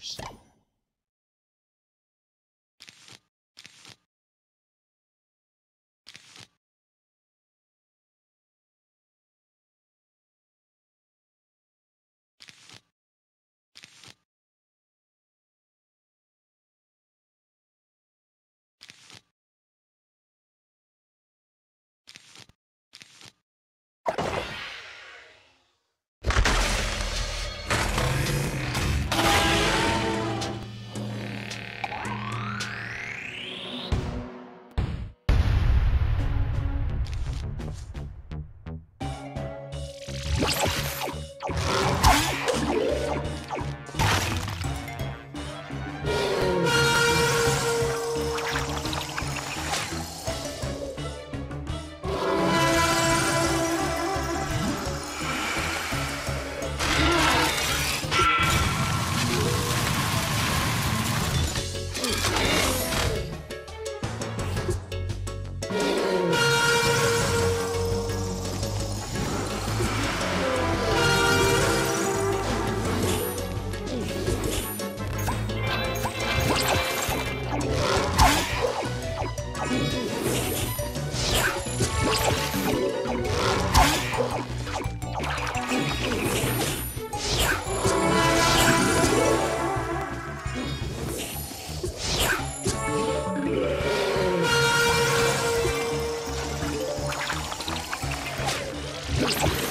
dollars. you you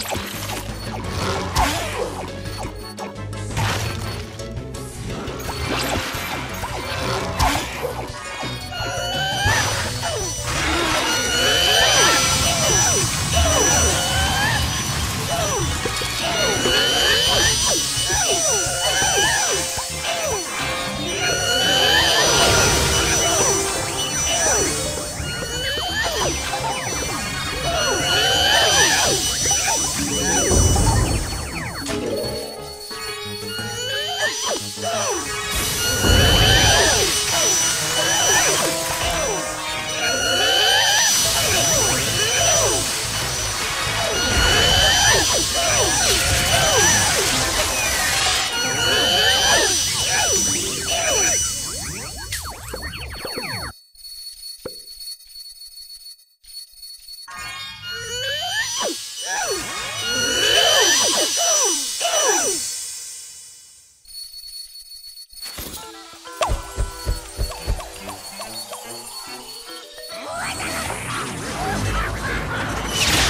you. Oh my god!